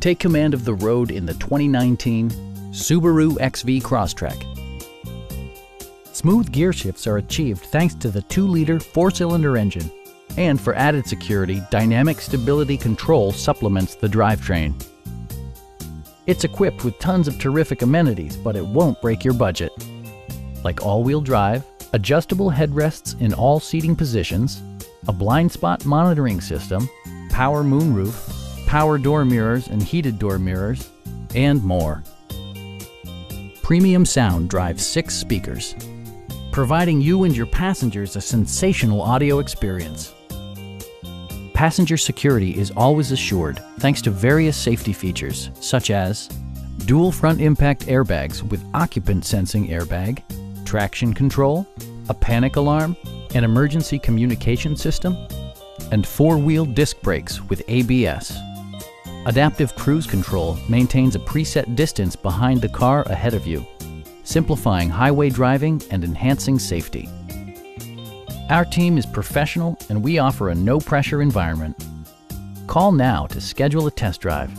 Take command of the road in the 2019 Subaru XV Crosstrek. Smooth gear shifts are achieved thanks to the 2-liter four-cylinder engine. And for added security, Dynamic Stability Control supplements the drivetrain. It's equipped with tons of terrific amenities, but it won't break your budget. Like all-wheel drive, adjustable headrests in all seating positions, a blind spot monitoring system, power moonroof, power door mirrors and heated door mirrors, and more. Premium sound drives six speakers, providing you and your passengers a sensational audio experience. Passenger security is always assured thanks to various safety features such as dual front impact airbags with occupant sensing airbag, traction control, a panic alarm, an emergency communication system, and four-wheel disc brakes with ABS. Adaptive Cruise Control maintains a preset distance behind the car ahead of you, simplifying highway driving and enhancing safety. Our team is professional and we offer a no-pressure environment. Call now to schedule a test drive.